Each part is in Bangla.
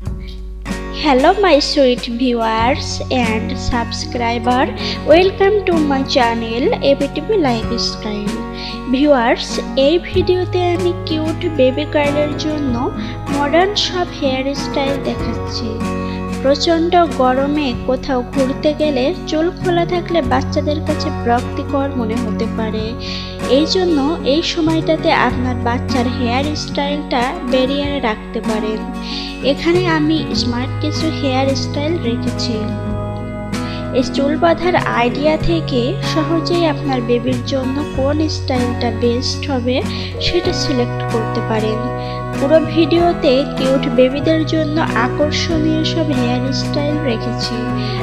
Hello my sweet viewers and subscriber welcome to my channel ABTV Lifestyle viewers এই ভিডিওতে আমি কিউট বেবি গার্লের জন্য মডার্ন সব হেয়ার স্টাইল দেখাচ্ছি প্রচণ্ড গরমে কোথাও ঘুরতে গেলে চুল খোলা থাকলে বাচ্চাদের কাছে বিরক্তিকর মনে হতে পারে। এই জন্য এই সময়টাতে আপনার বাচ্চার হেয়ার স্টাইলটা বেরিয়ে রাখতে পারেন। এখানে আমি স্মার্ট কিছু হেয়ার স্টাইল রেখেছি। এই চুল বাঁধার আইডিয়া থেকে সহজেই আপনার বেবির জন্য কোন স্টাইলটা বেস্ট হবে সেটা সিলেক্ট করতে পারেন। পুরো ভিডিওতে কিউট বেবিদের জন্য আকর্ষণীয় সব হেয়ার স্টাইল রেখেছি।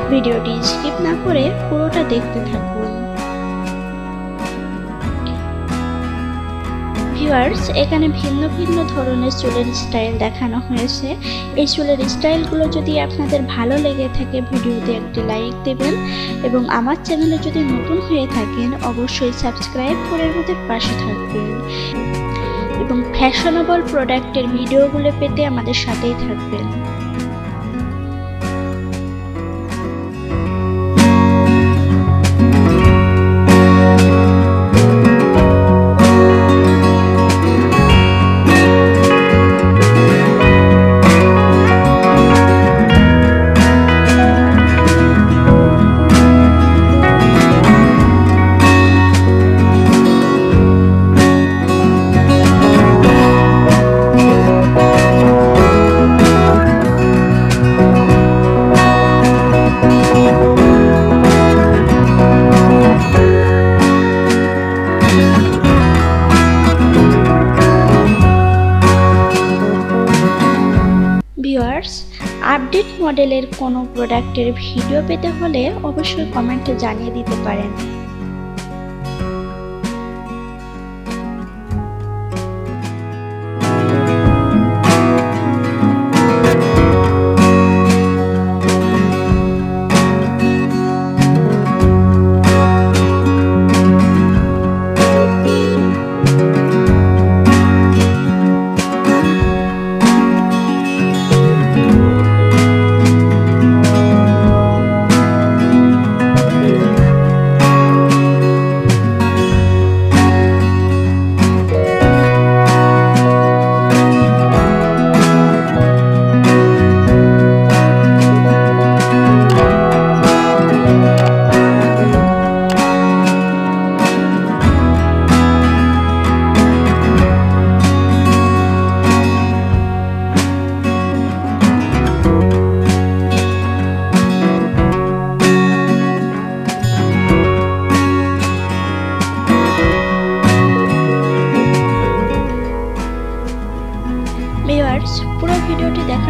ভিডিওটি স্কিপ না করে পুরোটা দেখতে থাকুন। ভিউয়ার্স এখানে ভিন্ন ভিন্ন ধরনের চুলের স্টাইল দেখানো হয়েছে। এই চুলের স্টাইলগুলো যদি আপনাদের ভালো লেগে থাকে, ভিডিওতে একটি লাইক দেবেন এবং আমার চ্যানেলে যদি নতুন হয়ে থাকেন, অবশ্যই সাবস্ক্রাইব করে আমাদের পাশে থাকবেন। এবং ফ্যাশনেবল প্রোডাক্টের ভিডিওগুলো পেতে আমাদের সাথেই থাকবেন। আপডেট মডেলের কোনো প্রোডাক্টের ভিডিও পেতে হলে অবশ্যই কমেন্টে জানিয়ে দিতে পারেন।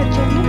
ভিউয়ার্স